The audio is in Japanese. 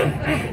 Yeah.